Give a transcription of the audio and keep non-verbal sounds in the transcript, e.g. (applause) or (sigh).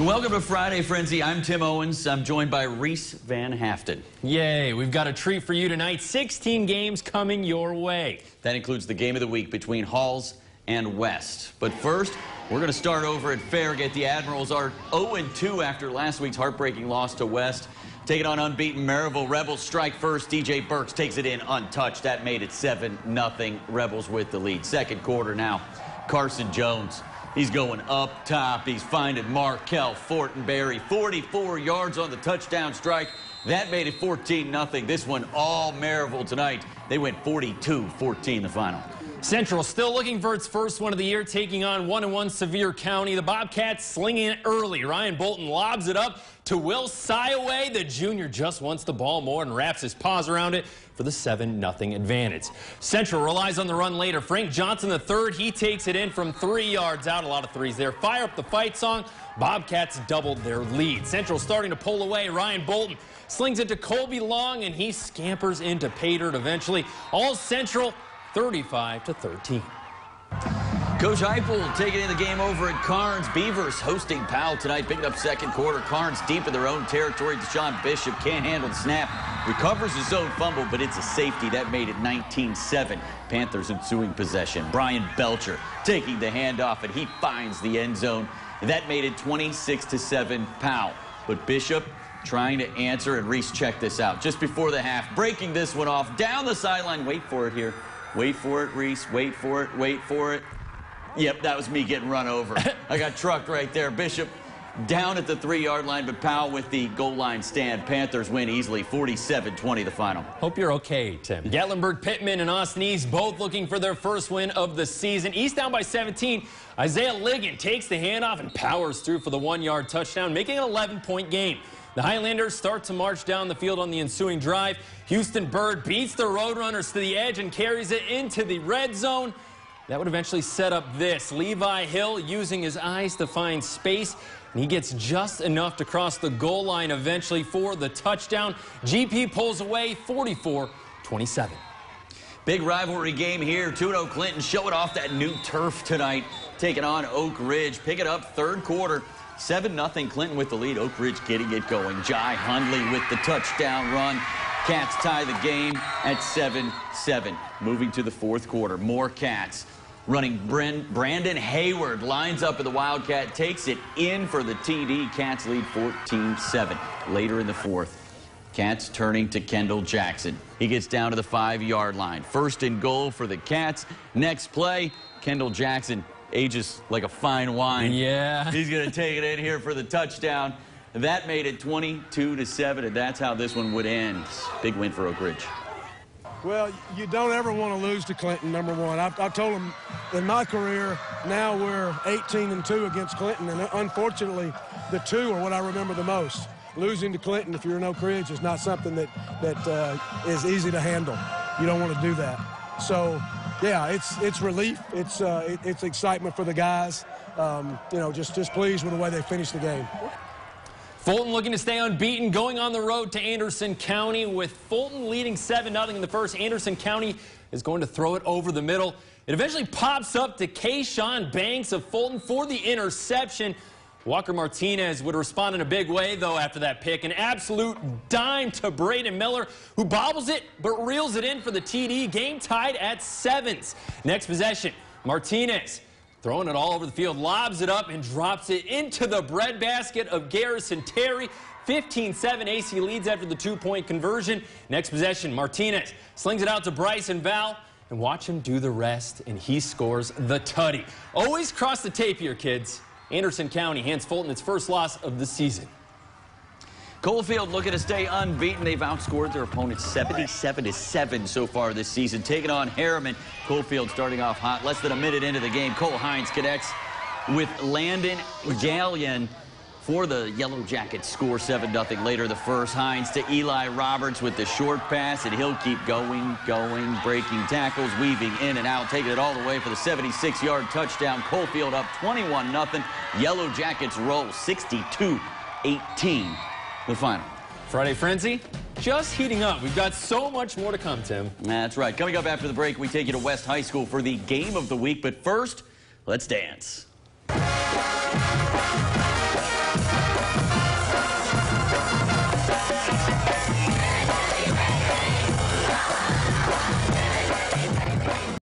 Welcome to Friday Frenzy. I'm Tim Owens. I'm joined by Reese Van Haften. Yay, we've got a treat for you tonight. 16 games coming your way. That includes the game of the week between Halls and West. But first, we're going to start over at Farragut. The Admirals are 0-2 after last week's heartbreaking loss to West. Taking on unbeaten Maryville. Rebels strike first. DJ Burks takes it in untouched. That made it 7-0. Rebels with the lead. Second quarter now. Carson Jones He's going up top. He's finding Markel Fortenberry. 44 yards on the touchdown strike. That made it 14-0. This one all Maryville tonight. They went 42-14 the final. Central still looking for its first one of the year, taking on 1-1 Sevier County. The Bobcats slinging it early. Ryan Bolton lobs it up to Will Siaway. The junior just wants the ball more and wraps his paws around it for the 7-0 advantage. Central relies on the run later. Frank Johnson the third, he takes it in from three yards out. A lot of threes there. Fire up the fight song. Bobcats doubled their lead. Central starting to pull away. Ryan Bolton slings it to Colby Long, and he scampers into dirt eventually. All Central 35 to 13. Coach Heupel taking in the game over at Karns. Beavers hosting Powell tonight, picking up second quarter. Karns deep in their own territory. Deshaun Bishop can't handle the snap. Recovers his own fumble, but it's a safety. That made it 19-7. Panthers ensuing possession. Brian Belcher taking the handoff, and he finds the end zone. That made it 26-7 Powell. But Bishop trying to answer, and Reese check this out. Just before the half, breaking this one off. Down the sideline. Wait for it here. Wait for it, Reese. Wait for it. Wait for it. Yep, that was me getting run over. (laughs) I got trucked right there. Bishop down at the three-yard line, but Powell with the goal line stand. Panthers win easily, 47-20 the final. Hope you're okay, Tim. Gatlinburg, Pittman, and Austin East both looking for their first win of the season. East down by 17. Isaiah Ligon takes the handoff and powers through for the one-yard touchdown, making an 11-point game. The Highlanders start to march down the field on the ensuing drive. Houston Bird beats the Roadrunners to the edge and carries it into the red zone. That would eventually set up this. Levi Hill using his eyes to find space. And he gets just enough to cross the goal line eventually for the touchdown. GP pulls away 44-27. Big rivalry game here. Tuno Clinton showing off that new turf tonight. Taking on Oak Ridge. Pick it up third quarter. 7-0 Clinton with the lead. Oak Ridge getting it going. Jai Hundley with the touchdown run. Cats tie the game at 7-7. Moving to the fourth quarter. More Cats running Brandon Hayward lines up in the Wildcat, takes it in for the TD. Cats lead 14-7 later in the fourth. Cats turning to Kendall Jackson. He gets down to the five-yard line. First and goal for the Cats. Next play, Kendall Jackson ages like a fine wine. Yeah. He's going to take it in here for the touchdown. That made it 22 to 7, and that's how this one would end. Big win for Oak Ridge. Well, you don't ever want to lose to Clinton, number one. I've, I've told them in my career, now we're 18 and 2 against Clinton, and unfortunately, the two are what I remember the most. Losing to Clinton, if you're in Oak Ridge, is not something that, that uh, is easy to handle. You don't want to do that. So, yeah, it's it's relief. It's uh, it, it's excitement for the guys. Um, you know, just just pleased with the way they finished the game. Fulton looking to stay unbeaten, going on the road to Anderson County with Fulton leading 7-0 in the first. Anderson County is going to throw it over the middle. It eventually pops up to Kayshawn Banks of Fulton for the interception. Walker Martinez would respond in a big way, though, after that pick. An absolute dime to Braden Miller, who bobbles it but reels it in for the TD. Game tied at sevens. Next possession, Martinez Throwing it all over the field, lobs it up and drops it into the breadbasket of Garrison Terry. 15-7 AC leads after the two-point conversion. Next possession, Martinez slings it out to Bryce and Val. And watch him do the rest, and he scores the tutty. Always cross the tape here, kids. Anderson County hands Fulton its first loss of the season. Coalfield looking to stay unbeaten. They've outscored their opponents 77 to 7 so far this season. Taking on Harriman. Coalfield starting off hot. Less than a minute into the game. Cole Hines connects with Landon Gallion for the Yellow Jackets. Score 7-0 later the first. Hines to Eli Roberts with the short pass, and he'll keep going, going, breaking tackles, weaving in and out, taking it all the way for the 76-yard touchdown. Coalfield up 21-0. Yellow Jackets roll 62-18 the final. Friday Frenzy, just heating up. We've got so much more to come, Tim. That's right. Coming up after the break, we take you to West High School for the game of the week. But first, let's dance.